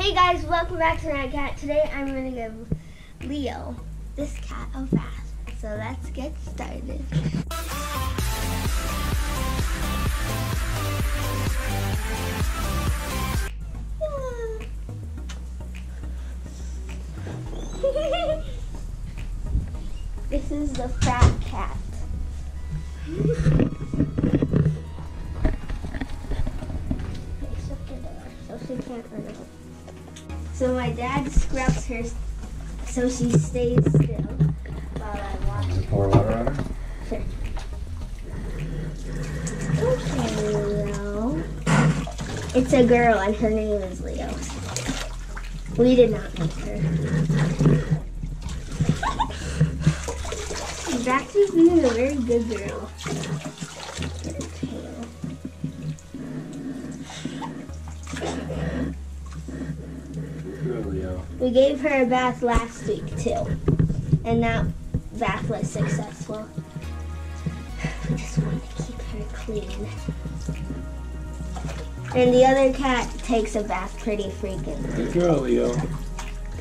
Hey guys, welcome back to Night Cat. Today I'm going to give Leo this cat a bath. So let's get started. this is the fat cat. The door so she can't run. So my dad scrubs her so she stays still while I watch. Pour water on her? Sure. Okay, Leo. It's a girl and her name is Leo. We did not make her. She's actually being a very good girl. Her tail. Good, We gave her a bath last week too, and that bath was successful. We just want to keep her clean. And the other cat takes a bath pretty frequently. Good girl, Leo.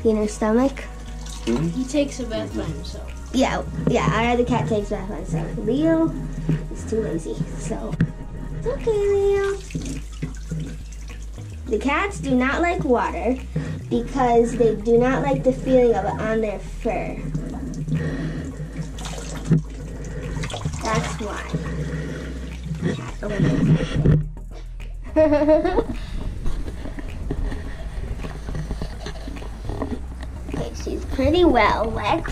Clean her stomach. Hmm? He takes a bath by himself. Yeah, yeah. Our other cat takes a bath by himself. Leo is too lazy, so it's okay, Leo. The cats do not like water because they do not like the feeling of it on their fur. That's why. okay, she's pretty well wet.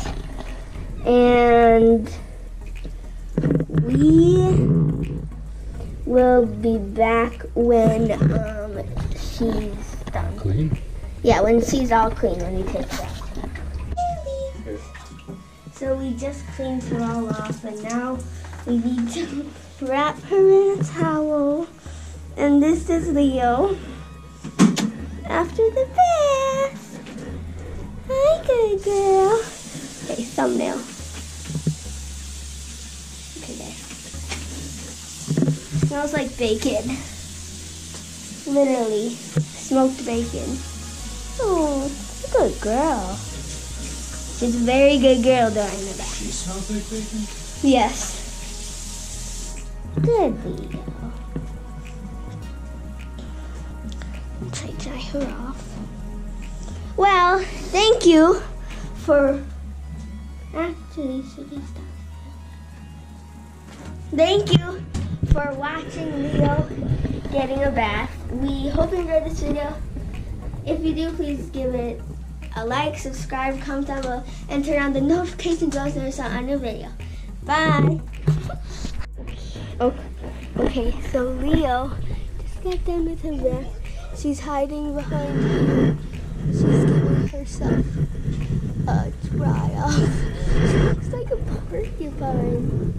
And we will be back when um, she's done. Clean? Yeah, when she's all clean, when we take her out. So we just cleaned her all off, and now we need to wrap her in a towel. And this is Leo after the bath. Hi, good girl. Okay, thumbnail. Okay, there. Smells like bacon. Literally, smoked bacon. Oh, good girl. She's a very good girl during the bath. She smells like bacon? Yes. Good Leo. Try to dry her off. Well, thank you for actually we stop? Thank you for watching Leo getting a bath. We hope you enjoyed this video. If you do, please give it a like, subscribe, comment down below, and turn on the notification bell so you on a new video. Bye. Okay, oh, okay, so Leo just got done with her bath. She's hiding behind here. She's giving herself a dry off. She looks like a porcupine.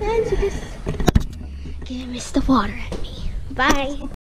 And she just gonna miss the water at me. Bye.